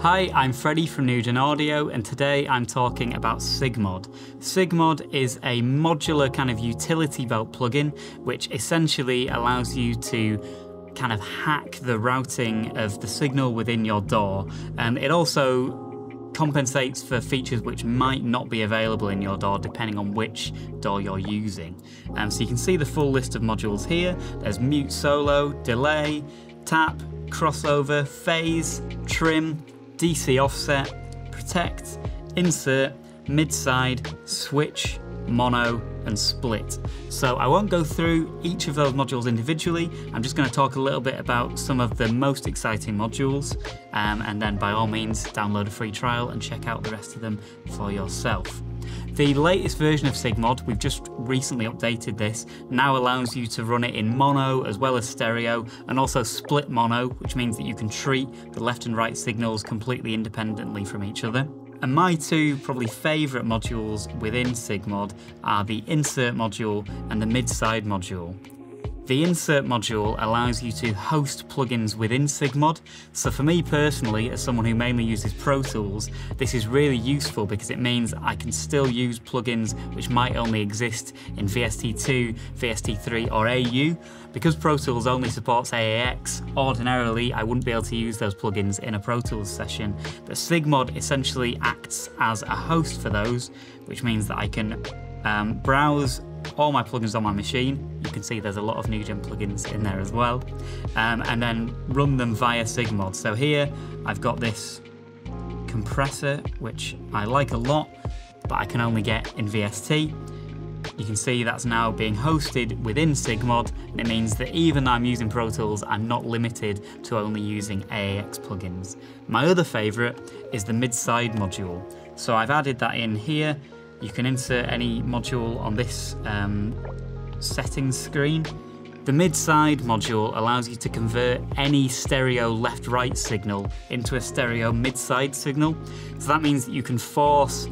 Hi, I'm Freddy from Nugen Audio, and today I'm talking about SigMod. SigMod is a modular kind of utility belt plugin, which essentially allows you to kind of hack the routing of the signal within your DAW. And it also compensates for features which might not be available in your DAW depending on which DAW you're using. Um, so you can see the full list of modules here. There's mute solo, delay, tap, crossover, phase, trim, DC offset, protect, insert, mid-side, switch, mono, and split. So I won't go through each of those modules individually, I'm just going to talk a little bit about some of the most exciting modules, um, and then by all means download a free trial and check out the rest of them for yourself. The latest version of SigMod, we've just recently updated this, now allows you to run it in mono as well as stereo and also split mono, which means that you can treat the left and right signals completely independently from each other. And my two probably favourite modules within SigMod are the insert module and the mid-side module. The insert module allows you to host plugins within SigMod, so for me personally, as someone who mainly uses Pro Tools, this is really useful because it means I can still use plugins which might only exist in VST2, VST3 or AU. Because Pro Tools only supports AAX, ordinarily I wouldn't be able to use those plugins in a Pro Tools session, but SigMod essentially acts as a host for those, which means that I can um, browse all my plugins on my machine. You can see there's a lot of Nugen plugins in there as well. Um, and then run them via SigMod. So here I've got this compressor, which I like a lot, but I can only get in VST. You can see that's now being hosted within SigMod, and it means that even though I'm using Pro Tools, I'm not limited to only using AAX plugins. My other favourite is the mid-side module. So I've added that in here, you can insert any module on this um, settings screen. The mid-side module allows you to convert any stereo left-right signal into a stereo mid-side signal. So that means that you can force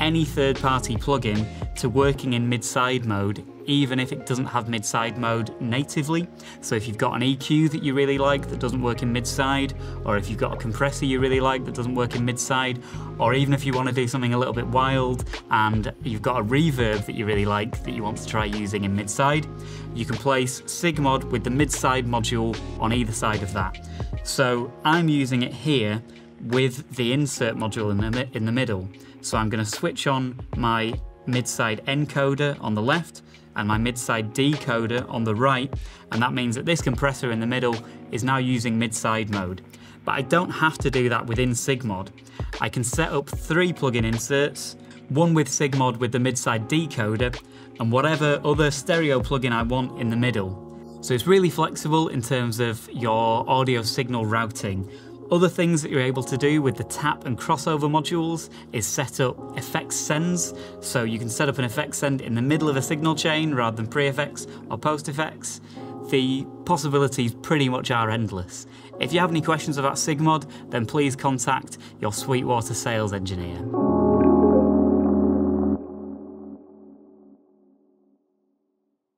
any third-party plugin to working in mid-side mode even if it doesn't have mid-side mode natively. So if you've got an EQ that you really like that doesn't work in mid-side, or if you've got a compressor you really like that doesn't work in mid-side, or even if you want to do something a little bit wild and you've got a reverb that you really like that you want to try using in mid-side, you can place SigMod with the mid-side module on either side of that. So I'm using it here with the insert module in the, in the middle. So I'm going to switch on my mid-side encoder on the left and my mid-side decoder on the right, and that means that this compressor in the middle is now using mid-side mode. But I don't have to do that within SigMod. I can set up three plugin inserts, one with SigMod with the mid-side decoder, and whatever other stereo plugin I want in the middle. So it's really flexible in terms of your audio signal routing. Other things that you're able to do with the tap and crossover modules is set up effects sends. So you can set up an effects send in the middle of a signal chain rather than pre-effects or post-effects. The possibilities pretty much are endless. If you have any questions about SigMod, then please contact your Sweetwater sales engineer.